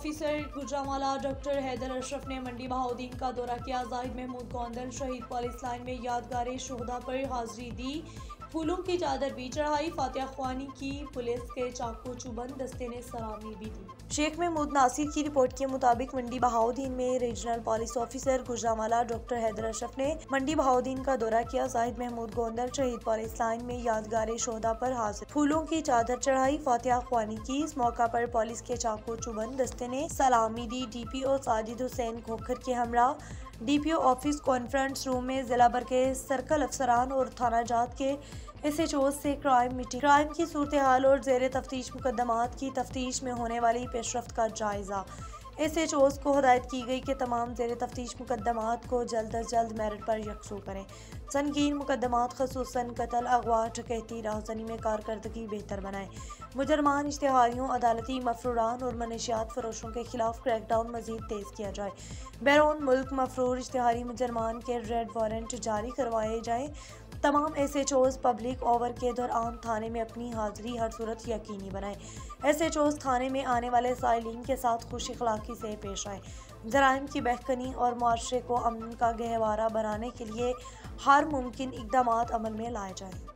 Officer Gujranwala doctor Haider Ashraf ने मंडी बहाउद्दीन का दौरा किया। जाहिद महमूद गोंदल शहीद पुलिस लाइन में यादगार, शहदा पर हाजिरी दी। फूलों की चादर भी चढ़ाई। फातिहा ख्वानी की पुलिस के चाकू चुबन दस्ते ने सलामी भी दी। शेख महमूद नासिर की रिपोर्ट के मुताबिक मंडी बहाउद्दीन में regional police officer Gujranwala doctor Haider Ashraf ने मंडी बहाउद्दीन का दौरा किया। जाहिद महमूद गोंदल शहीद पुलिस लाइन में यादगार शोधा पर हाजिर। फूलों की चादर चढ़ाई, फातिहा ख्वानी की। इस मौका पर पुलिस के चाकू चुबन दस्ते ने सलामी दी। D P O Sajid Hussain Khokhar के हमरा। डीपीओ ऑफ़िस कॉन्फ्रेंस रूम में जिला भर के सर्कल अफसरान और थाना जात के एस एच से क्राइम मीटिंग क्राइम की सूरत हाल और जेर तफ्तीश मुकदमात की तफ्तीश में होने वाली पेशरफ का जायजा। एस एच ओज को हदायत की गई कि तमाम जेर तफ्तीश मुकदमात को जल्द अज जल्द मेरिट पर यकसू करें। संगीन मुकदमात खसूस कतल अगवा ठकैती राहजनी में कारकर्दगी बेहतर बनाएँ। मुजरमान इश्तहारियों, अदालती मफरूरान और मनशियात फरोशों के खिलाफ क्रैकडाउन मजीद तेज़ किया जाए। बैरून मुल्क मफरूर इश्तहारी मुजरमान के रेड वारंट जारी करवाए जाए। तमाम S H Os public over के दौरान थाने में अपनी हाजिरी हर सूरत यकीनी बनाएँ। एस एच ओज थाने में आने वाले साइलिन के साथ खुश अखलाक़ी से पेश आए। जराइम की बहकनी और माशरे को अमन का गहवारा बनाने के लिए हर मुमकिन इकदाम अमल में लाए जाएँ।